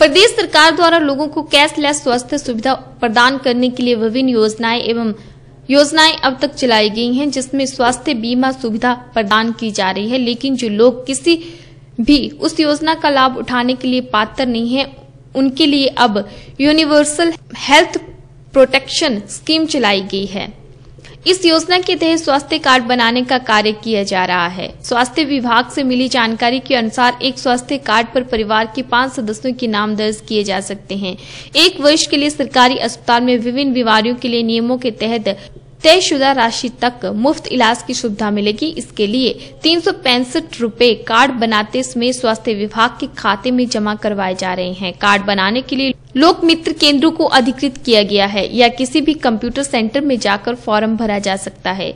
प्रदेश सरकार द्वारा लोगों को कैशलेस स्वास्थ्य सुविधा प्रदान करने के लिए विभिन्न योजनाएँ एवं योजनाएँ अब तक चलाई गई हैं, जिसमें स्वास्थ्य बीमा सुविधा प्रदान की जा रही है, लेकिन जो लोग किसी भी उस योजना का लाभ उठाने के लिए पात्र नहीं है, उनके लिए अब यूनिवर्सल हेल्थ प्रोटेक्शन स्कीम चलाई गई है। इस योजना के तहत स्वास्थ्य कार्ड बनाने का कार्य किया जा रहा है। स्वास्थ्य विभाग से मिली जानकारी के अनुसार एक स्वास्थ्य कार्ड पर परिवार के पाँच सदस्यों के नाम दर्ज किए जा सकते हैं। एक वर्ष के लिए सरकारी अस्पताल में विभिन्न बीमारियों के लिए नियमों के तहत तयशुदा राशि तक मुफ़्त इलाज की सुविधा मिलेगी। इसके लिए तीन रूपए कार्ड बनाते समय स्वास्थ्य विभाग के खाते में जमा करवाए जा रहे हैं। कार्ड बनाने के लिए लोक मित्र केंद्रों को अधिकृत किया गया है या किसी भी कंप्यूटर सेंटर में जाकर फॉर्म भरा जा सकता है।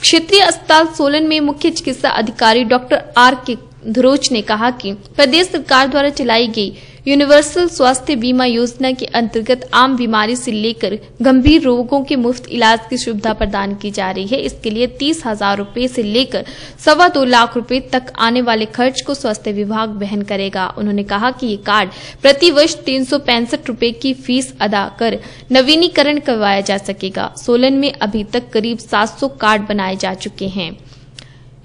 क्षेत्रीय अस्पताल सोलन में मुख्य चिकित्सा अधिकारी डॉक्टर आर के ध्रोच ने कहा कि प्रदेश सरकार द्वारा चलाई गई यूनिवर्सल स्वास्थ्य बीमा योजना के अंतर्गत आम बीमारी से लेकर गंभीर रोगों के मुफ़्त इलाज की सुविधा प्रदान की जा रही है। इसके लिए तीस हज़ार रूपए से लेकर सवा दो लाख रुपए तक आने वाले खर्च को स्वास्थ्य विभाग वहन करेगा। उन्होंने कहा कि ये कार्ड प्रति वर्ष तीन सौ पैंसठ रूपए की फ़ीस अदा कर नवीनीकरण करवाया जा सकेगा। सोलन में अभी तक करीब 700 कार्ड बनाए जा चुके हैं।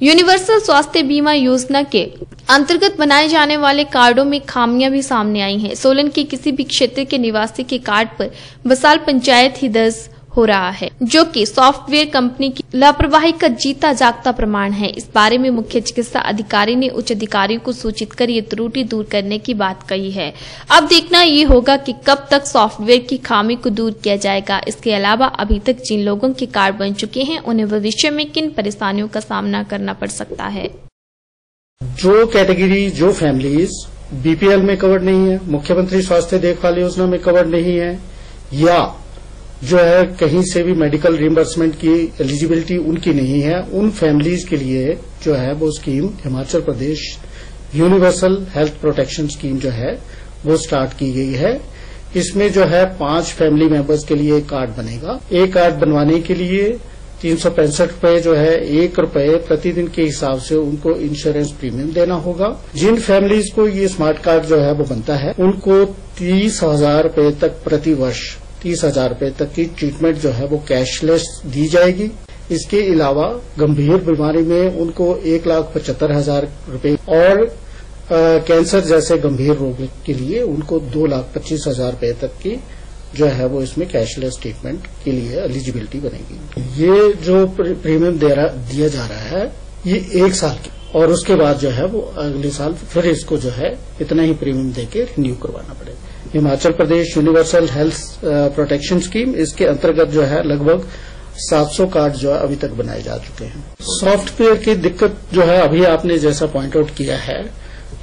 यूनिवर्सल स्वास्थ्य बीमा योजना के अंतर्गत बनाए जाने वाले कार्डों में खामियाँ भी सामने आई हैं। सोलन के किसी भी क्षेत्र के निवासी के कार्ड पर बसाल पंचायत ही दर्ज हो रहा है, जो कि सॉफ्टवेयर कंपनी की लापरवाही का जीता जागता प्रमाण है। इस बारे में मुख्य चिकित्सा अधिकारी ने उच्च अधिकारियों को सूचित कर ये त्रुटि दूर करने की बात कही है। अब देखना ये होगा कि कब तक सॉफ्टवेयर की खामी को दूर किया जाएगा। इसके अलावा अभी तक जिन लोगों के कार्ड बन चुके हैं, उन्हें भविष्य में किन परेशानियों का सामना करना पड़ सकता है? जो कैटेगरी, जो फैमिलीज़ बीपीएल में कवर नहीं है, मुख्यमंत्री स्वास्थ्य देखभाल योजना में कवर नहीं है, या जो है कहीं से भी मेडिकल रिम्बर्समेंट की एलिजिबिलिटी उनकी नहीं है, उन फैमिलीज़ के लिए जो है वो scheme Himachal Pradesh universal health protection scheme जो है, वो स्टार्ट की गई है। इसमें जो है पाँच फैमिली मेंबर्स के लिए एक कार्ड बनेगा। एक कार्ड बनवाने के लिए तीन सौ पैंसठ रुपये जो है एक रुपये प्रतिदिन के हिसाब से उनको इंश्योरेंस प्रीमियम देना होगा। जिन फैमिलीज़ को ये स्मार्ट कार्ड जो है वो बनता है उनको तीस हज़ार रुपये तक प्रति वर्ष तीस हज़ार रुपये तक की ट्रीटमेंट जो है वो कैशलेस दी जाएगी। इसके अलावा गंभीर बीमारी में उनको एक लाख पचहत्तर हज़ार रुपये और आ, कैंसर जैसे गंभीर रोग के लिए उनको दो लाख पच्चीस हज़ार रुपये तक की जो है वो इसमें कैशलेस ट्रीटमेंट के लिए एलिजिबिलिटी बनेगी। ये जो प्रीमियम दिया जा रहा है, ये एक साल की, और उसके बाद जो है वो अगले साल फिर इसको जो है इतना ही प्रीमियम देके रिन्यू करवाना पड़ेगा। Himachal Pradesh universal health protection scheme इसके अंतर्गत जो है लगभग 700 कार्ड जो है अभी तक बनाए जा चुके हैं। सॉफ्टवेयर की दिक्कत जो है, अभी आपने जैसा पॉइंट आउट किया है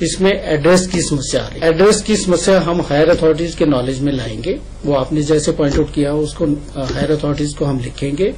इसमें एड्रेस की समस्या आ रही है। एड्रेस की समस्या हम हायर अथॉरिटीज के नॉलेज में लाएँगे। वो आपने जैसे पॉइंट आउट किया, उसको हायर अथॉरिटीज को हम लिखेंगे।